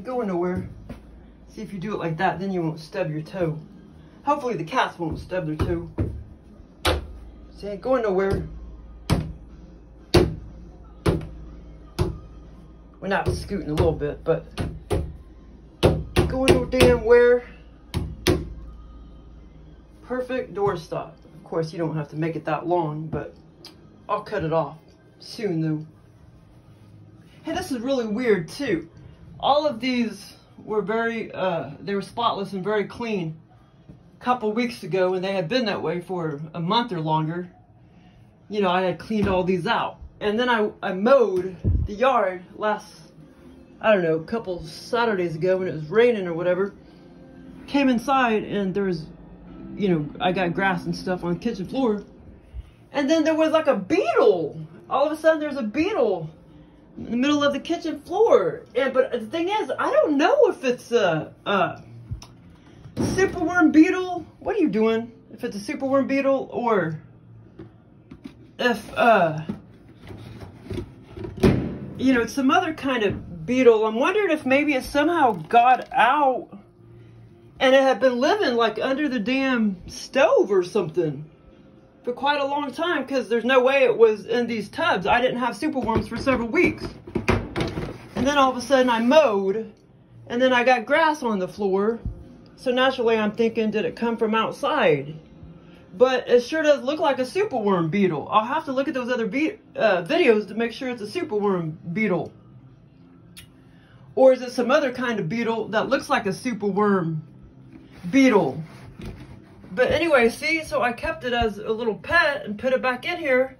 ain't going nowhere. See if you do it like that, then you won't stub your toe. Hopefully the cats won't stub their toe. See, ain't going nowhere. We're not scooting a little bit, but going no damn where. Perfect door stop. Of course, you don't have to make it that long, but I'll cut it off soon though. Hey, this is really weird too. All of these were very, uh, they were spotless and very clean a couple weeks ago and they had been that way for a month or longer. You know, I had cleaned all these out. And then I, I mowed the yard last, I don't know, a couple Saturdays ago when it was raining or whatever. Came inside and there was, you know, I got grass and stuff on the kitchen floor. And then there was like a beetle. All of a sudden there's a beetle in the middle of the kitchen floor. And but the thing is, I don't know if it's a, a superworm beetle. What are you doing? If it's a superworm beetle or if uh you know, it's some other kind of beetle. I'm wondering if maybe it somehow got out and it had been living like under the damn stove or something for quite a long time because there's no way it was in these tubs. I didn't have superworms for several weeks. And then all of a sudden I mowed and then I got grass on the floor. So naturally I'm thinking, did it come from outside? But it sure does look like a superworm beetle. I'll have to look at those other uh, videos to make sure it's a superworm beetle. Or is it some other kind of beetle that looks like a superworm beetle? But anyway, see, so I kept it as a little pet and put it back in here.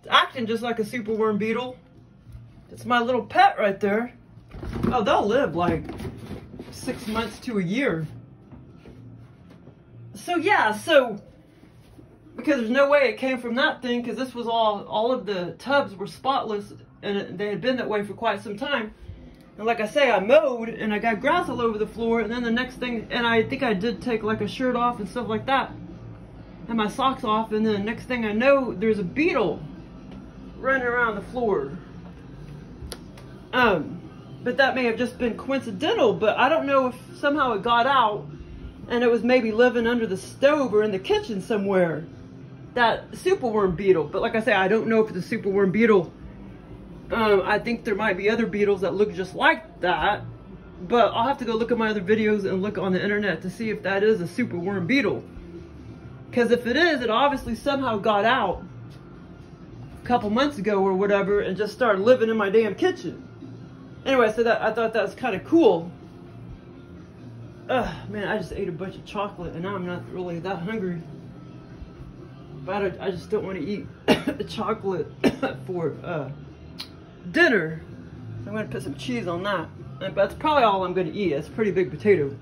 It's acting just like a superworm beetle. It's my little pet right there. Oh, they'll live like six months to a year. So yeah, so because there's no way it came from that thing because this was all, all of the tubs were spotless and they had been that way for quite some time. And like I say, I mowed and I got grass all over the floor. And then the next thing, and I think I did take like a shirt off and stuff like that. And my socks off. And then the next thing I know, there's a beetle running around the floor. Um, but that may have just been coincidental. But I don't know if somehow it got out and it was maybe living under the stove or in the kitchen somewhere. That superworm beetle. But like I say, I don't know if it's a superworm beetle um, I think there might be other beetles that look just like that, but I'll have to go look at my other videos and look on the internet to see if that is a super worm beetle. Because if it is, it obviously somehow got out a couple months ago or whatever and just started living in my damn kitchen. Anyway, so that I thought that was kind of cool. Ugh, man, I just ate a bunch of chocolate and now I'm not really that hungry. But I, I just don't want to eat chocolate for uh, dinner. So I'm gonna put some cheese on that. But that's probably all I'm gonna eat. It's a pretty big potato.